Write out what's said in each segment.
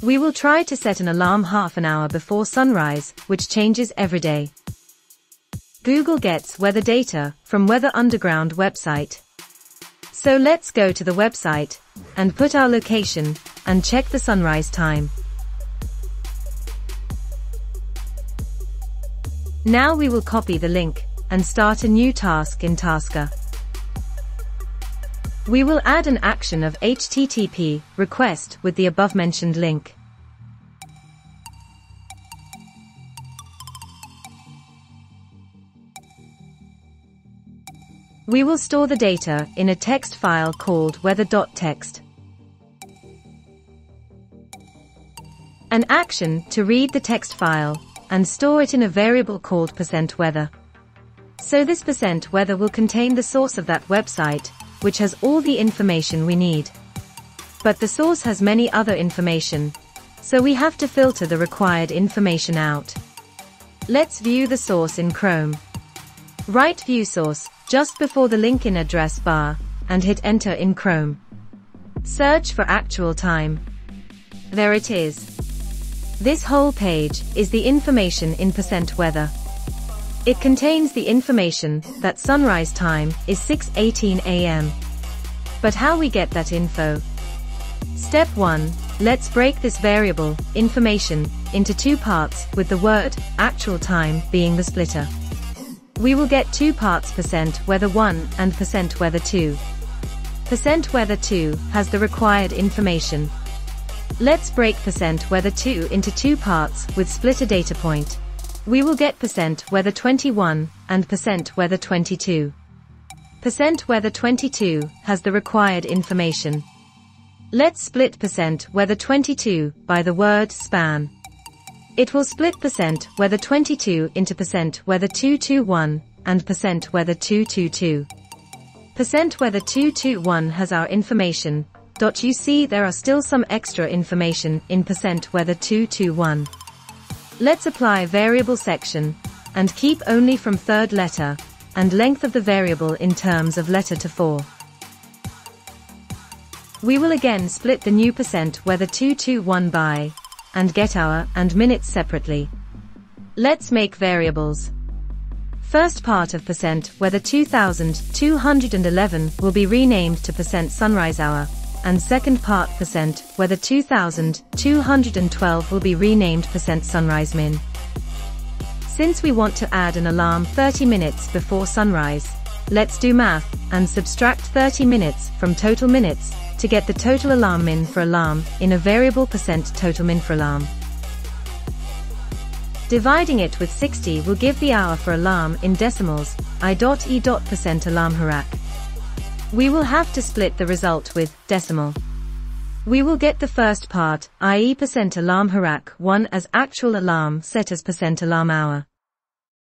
We will try to set an alarm half an hour before sunrise, which changes every day. Google gets weather data from Weather Underground website. So let's go to the website and put our location and check the sunrise time. Now we will copy the link and start a new task in Tasker. We will add an action of HTTP request with the above mentioned link. We will store the data in a text file called weather.txt. An action to read the text file and store it in a variable called %weather. So this %weather will contain the source of that website, which has all the information we need. But the source has many other information, so we have to filter the required information out. Let's view the source in Chrome. Write view source just before the link in address bar and hit enter in Chrome. Search for actual time. There it is. This whole page is the information in percent weather. It contains the information that sunrise time is 6:18 a.m. But how we get that info? Step 1. Let's break this variable, information, into two parts, with the word, actual time, being the splitter. We will get two parts percent weather 1 and percent weather 2. Percent weather 2 has the required information. Let's break percent weather 2 into two parts with splitter data point. We will get percent weather 21 and percent weather 22. Percent weather 22 has the required information. Let's split percent weather 22 by the word span. It will split percent weather 22 into percent weather 221 and percent weather 222. Percent weather 221 has our information. Dot you see there are still some extra information in percent weather 221. Let's apply variable section and keep only from third letter and length of the variable in terms of letter to 4. We will again split the new percent weather 221 by and get hour and minutes separately. Let's make variables. First part of percent weather 2211 will be renamed to percent sunrise hour, and second part percent weather 2212 will be renamed percent sunrise min. Since we want to add an alarm 30 minutes before sunrise, let's do math and subtract 30 minutes from total minutes to get the total alarm min for alarm in a variable percent total min for alarm. Dividing it with 60 will give the hour for alarm in decimals, i.e. percent alarm harak. We will have to split the result with decimal. We will get the first part, i.e. percent alarm harak 1 as actual alarm set as percent alarm hour.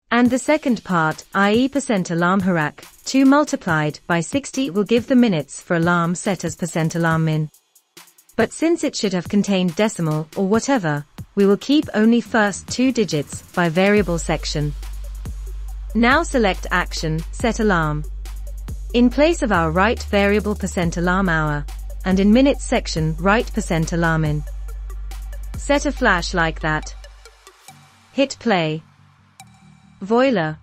And the second part, i.e. percent alarm harak, 2 multiplied by 60 will give the minutes for alarm set as percent alarm min. But since it should have contained decimal or whatever, we will keep only first two digits by variable section. Now select action, set alarm. In place of hour write variable percent alarm hour, and in minutes section write percent alarm in. Set a flash like that. Hit play. Voila.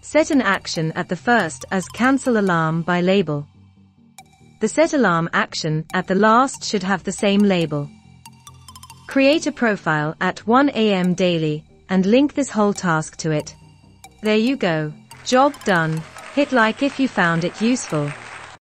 Set an action at the first as cancel alarm by label. The set alarm action at the last should have the same label. Create a profile at 1 am daily and link this whole task to it. There you go. Job done. Hit like if you found it useful.